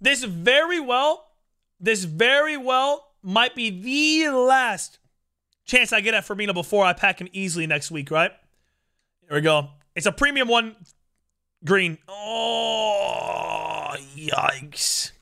This very well, this very well might be the last chance I get at Firmino before I pack him easily next week, right? Here we go. It's a premium one green. Oh, yikes.